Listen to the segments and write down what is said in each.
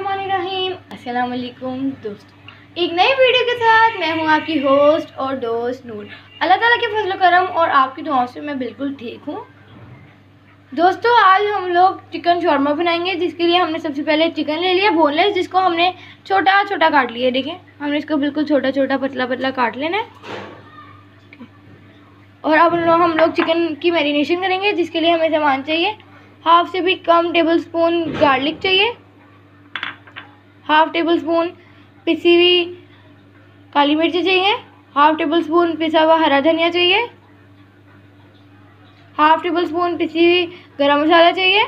अस्सलाम वालेकुम दोस्तों। एक नई वीडियो के साथ मैं हूँ आपकी होस्ट और दोस्त नूर। अल्लाह ताला के फजल करम और आपकी दुआओं से मैं बिल्कुल ठीक हूँ। दोस्तों, आज हम लोग चिकन शौरमा बनाएँगे, जिसके लिए हमने सबसे पहले चिकन ले लिया बोनलेस जिसको हमने छोटा छोटा काट लिया देखें। हमने इसको बिल्कुल छोटा छोटा पतला पतला काट लेना है। और अब लोग, हम लोग चिकन की मैरिनेशन करेंगे, जिसके लिए हमें सामान चाहिए। हाफ़ से भी कम टेबल स्पून गार्लिक चाहिए। हाफ़ टेबल स्पून पिसी हुई काली मिर्च चाहिए, हाफ़ टेबल स्पून पिसा हुआ हरा धनिया चाहिए, हाफ़ टेबल स्पून पिसी हुई गरम मसाला चाहिए,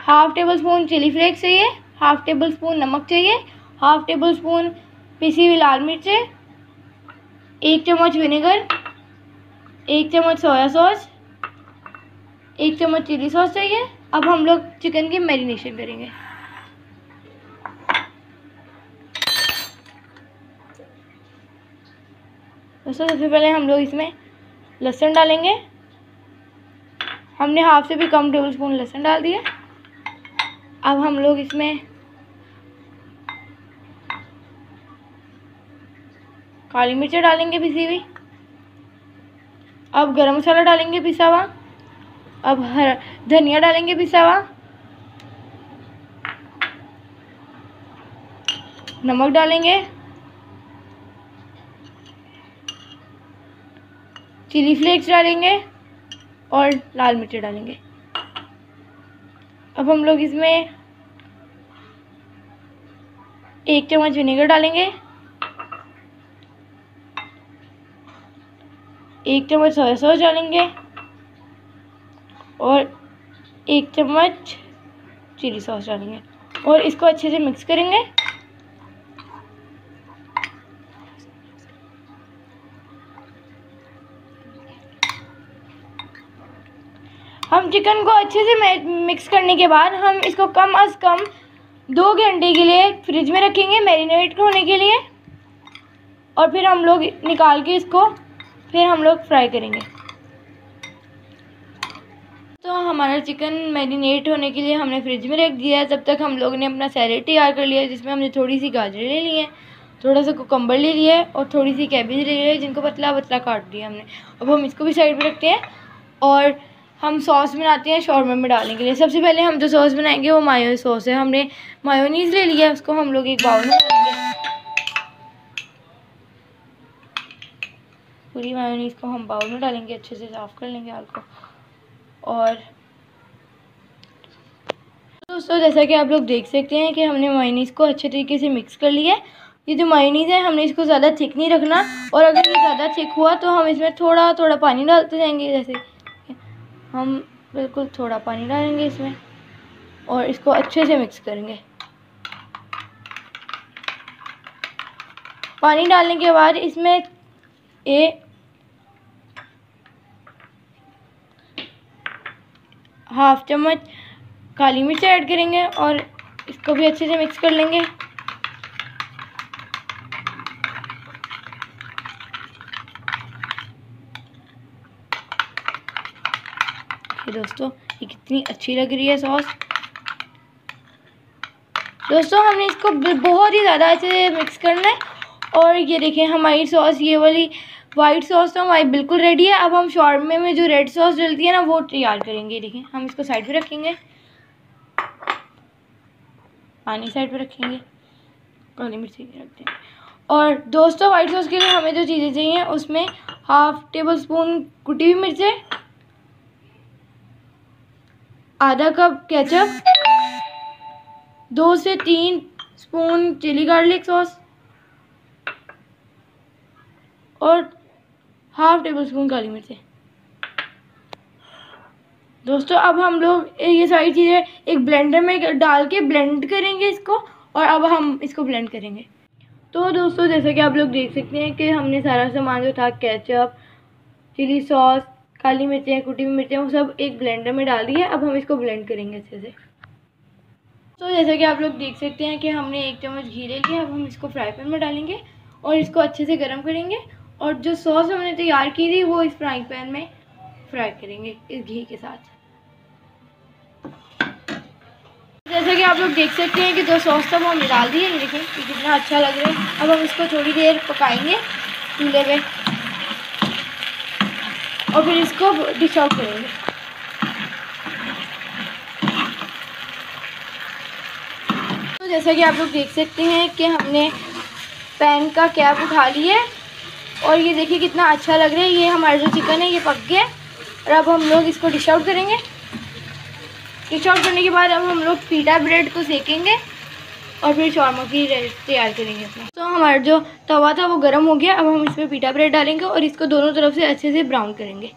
half tablespoon chilli flakes चाहिए, हाफ़ टेबल स्पून नमक चाहिए, हाफ़ टेबल स्पून पिसी हुई लाल मिर्च, एक चम्मच विनेगर, एक चम्मच सोया सॉस, एक चम्मच चिली सॉस चाहिए। अब हम लोग चिकन की मैरिनेशन करेंगे। दोस्तों, सबसे पहले हम लोग इसमें लहसुन डालेंगे। हमने हाफ़ से भी कम टेबल स्पून लहसुन डाल दिया। अब हम लोग इसमें काली मिर्च डालेंगे पिसी हुई। अब गरम मसाला डालेंगे पिसा हुआ। अब हर धनिया डालेंगे पिसा हुआ। नमक डालेंगे। चिली फ्लेक्स डालेंगे और लाल मिर्च डालेंगे। अब हम लोग इसमें एक चम्मच विनेगर डालेंगे। एक चम्मच सोया सॉस डालेंगे और एक चम्मच चिली सॉस डालेंगे। और इसको अच्छे से मिक्स करेंगे। हम चिकन को अच्छे से मिक्स करने के बाद हम इसको कम अज़ कम दो घंटे के लिए फ्रिज में रखेंगे मैरिनेट होने के लिए। और फिर हम लोग निकाल के इसको फिर हम लोग फ्राई करेंगे। तो हमारा चिकन मैरिनेट होने के लिए हमने फ्रिज में रख दिया है। तब तक हम लोग ने अपना सैलेड तैयार कर लिया जिसमें हमने थोड़ी सी गाजरें ले ली हैं, थोड़ा सा कोकम्बर ले लिया है और थोड़ी सी कैबेज ले लिया है, जिनको पतला पतला काट दिया हमने। अब हम इसको भी साइड में रखते हैं और हम सॉस बनाते हैं शौरमा में डालने के लिए। सबसे पहले हम जो सॉस बनाएँगे वो मायो सॉस है। हमने मायोनीज़ ले लिया, उसको हम लोग एक बाउल में पूरी मायोनीज़ को हम बाउल में डालेंगे, अच्छे से साफ़ कर लेंगे आल को। और दोस्तों, जैसा कि आप लोग देख सकते हैं कि हमने मायोनीज़ को अच्छे तरीके से मिक्स कर लिया है। ये जो मायोनीज़ है, हमने इसको ज़्यादा थिक नहीं रखना। और अगर ये ज़्यादा थिक हुआ तो हम इसमें थोड़ा थोड़ा पानी डालते जाएँगे, जैसे हम बिल्कुल थोड़ा पानी डालेंगे इसमें और इसको अच्छे से मिक्स करेंगे। पानी डालने के बाद इसमें ए हाफ़ चम्मच काली मिर्च ऐड करेंगे और इसको भी अच्छे से मिक्स कर लेंगे। ये दोस्तों, ये कितनी अच्छी लग रही है सॉस दोस्तों, हमने इसको बहुत ही ज़्यादा अच्छे मिक्स करना है। और ये देखें, हमारी सॉस ये वाली वाइट सॉस तो हमारी बिल्कुल रेडी है। अब हम शॉर्मे में जो रेड सॉस डलती है ना, वो तैयार करेंगे। देखें, हम इसको साइड पे रखेंगे। पानी साइड पे रखेंगे। काली मिर्ची रख देंगे। और दोस्तों वाइट सॉस के लिए हमें जो चीज़ें चाहिए, उसमें हाफ़ टेबल स्पून कुटी हुई मिर्चें आधा कप केचप, दो से तीन स्पून चिली गार्लिक सॉस और हाफ़ टेबल स्पून काली मिर्च। दोस्तों, अब हम लोग ये सारी चीज़ें एक ब्लेंडर में डाल के ब्लेंड करेंगे इसको और अब हम इसको ब्लेंड करेंगे। तो दोस्तों, जैसा कि आप लोग देख सकते हैं कि हमने सारा सामान जो था, केचप, चिली सॉस काली मिर्चें कुटी हुई मिर्चें वो सब एक ब्लेंडर में डाल दी है अब हम इसको ब्लेंड करेंगे अच्छे से। तो जैसा कि आप लोग देख सकते हैं कि हमने एक चम्मच घी ले लिया, अब हम इसको फ्राई पैन में डालेंगे और इसको अच्छे से गर्म करेंगे और जो सॉस हमने तैयार की थी, वो इस फ्राई पैन में फ्राई करेंगे, इस घी के साथ। जैसा कि आप लोग देख सकते हैं कि दो सॉस तब हमने डाल दिए ये कितना अच्छा लग रहा है। अब हम इसको थोड़ी देर पकाएँगे चूल्हे पे। और फिर इसको डिश आउट करेंगे तो जैसा कि आप लोग देख सकते हैं कि हमने पैन का कैप उठा लिया और ये देखिए कितना अच्छा लग रहा है। ये हमारा जो चिकन है, ये पक गया और अब हम लोग इसको डिश आउट करेंगे। डिश आउट करने के बाद अब हम लोग पीटा ब्रेड को सेकेंगे। और फिर शॉर्मा की तैयार करेंगे अपना। तो हमारा जो तवा था वो गर्म हो गया, अब हम इसमें पीटा ब्रेड डालेंगे और इसको दोनों तरफ़ से अच्छे से ब्राउन करेंगे।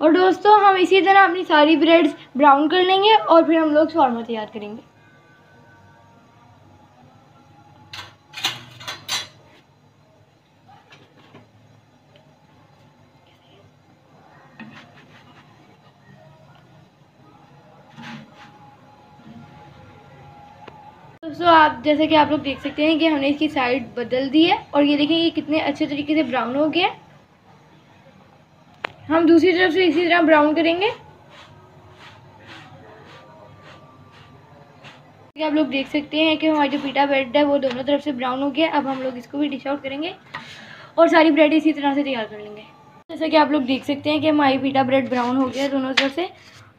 और दोस्तों, हम इसी तरह अपनी सारी ब्रेड्स ब्राउन कर लेंगे और फिर हम लोग शॉर्मा तैयार करेंगे। दोस्तों आप जैसे कि आप लोग देख सकते हैं कि हमने इसकी साइड बदल दी है और ये देखें ये कितने अच्छे तरीके से ब्राउन हो गया हम दूसरी तरफ़ से इसी तरह ब्राउन करेंगे। आप लोग देख सकते हैं कि हमारी जो पीटा ब्रेड है वो दोनों तरफ़ से ब्राउन हो गया अब हम लोग इसको भी डिश आउट करेंगे और सारी ब्रेड इसी तरह से तैयार कर लेंगे। जैसा कि आप लोग देख सकते हैं कि हमारी पीटा ब्रेड ब्राउन हो गया दोनों तरफ़ से।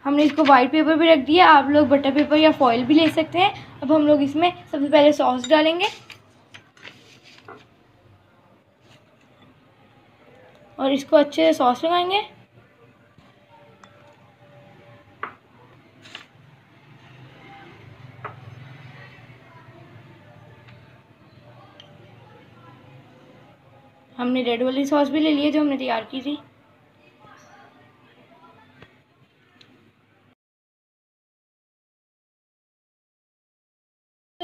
हमने इसको वाइट पेपर पे रख दिया। आप लोग बटर पेपर या फॉइल भी ले सकते हैं। अब हम लोग इसमें सबसे पहले सॉस डालेंगे। और इसको अच्छे से सॉस लगाएँगे। हमने रेड वाली सॉस भी ले ली है जो हमने तैयार की थी।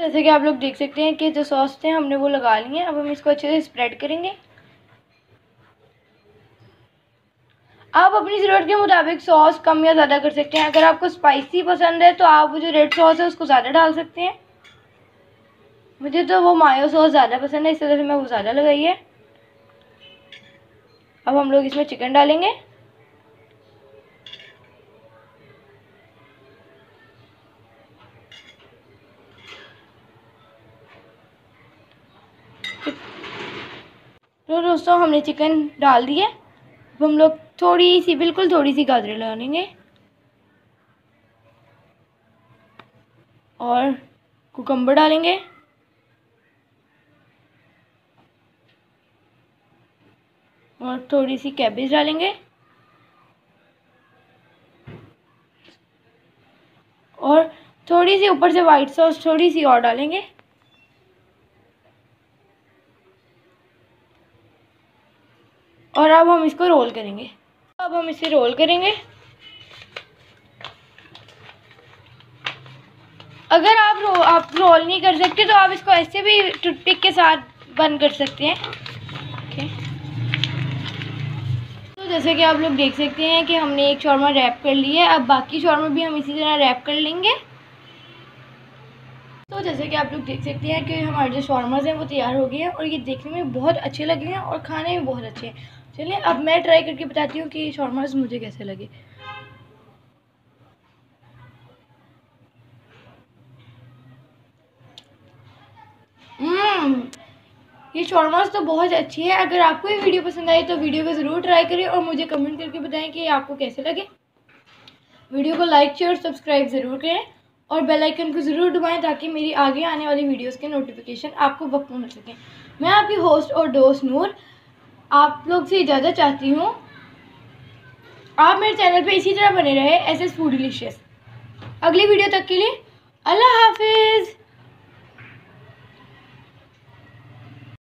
जैसे कि आप लोग देख सकते हैं कि जो सॉस थे, हमने वो लगा लिए हैं। अब हम इसको अच्छे से स्प्रेड करेंगे। आप अपनी ज़रूरत के मुताबिक सॉस कम या ज़्यादा कर सकते हैं। अगर आपको स्पाइसी पसंद है तो आप जो रेड सॉस है, उसको ज़्यादा डाल सकते हैं। मुझे तो वो मायो सॉस ज़्यादा पसंद है, इस वजह से मैं वो ज़्यादा लगाई है। अब हम लोग इसमें चिकन डालेंगे। तो दोस्तों, हमने चिकन डाल दिया अब हम लोग थोड़ी सी, बिल्कुल थोड़ी सी गाजरें लगाएँगे और कुकम्बर डालेंगे। और थोड़ी सी कैबेज डालेंगे। और थोड़ी सी ऊपर से वाइट सॉस थोड़ी सी और डालेंगे। और अब हम इसको रोल करेंगे। अब हम इसे रोल करेंगे। अगर आप रो, आप रोल नहीं कर सकते तो आप इसको ऐसे भी टूथपिक के साथ बंद कर सकते हैं। ओके तो जैसे कि आप लोग देख सकते हैं कि हमने एक शॉर्मा रैप कर लिया है। अब बाकी शॉर्मा भी हम इसी तरह रैप कर लेंगे। तो जैसे कि आप लोग देख सकते हैं कि हमारे जो शॉर्माज हैं वो तैयार हो गए हैं और ये देखने में बहुत अच्छे लगे हैं और खाने में बहुत अच्छे हैं। चलिए अब मैं ट्राई करके बताती हूँ कि शॉर्मास मुझे कैसे लगे। हम्म, ये शॉर्मास तो बहुत अच्छी है। अगर आपको ये वीडियो पसंद आई तो वीडियो को ज़रूर ट्राई करें और मुझे कमेंट करके बताएँ कि आपको कैसे लगे। वीडियो को लाइक शेयर सब्सक्राइब ज़रूर करें और बेल आइकन को ज़रूर दबाएँ ताकि मेरी आगे आने वाली वीडियोस के नोटिफिकेशन आपको वक्त मिल सकें। मैं आपकी होस्ट और दोस्त नूर आप लोग से इजाज़त चाहती हूँ। आप मेरे चैनल पे इसी तरह बने रहे एस एस फ़ूड डिलीशियस अगली वीडियो तक के लिए अल्लाह हाफिज़।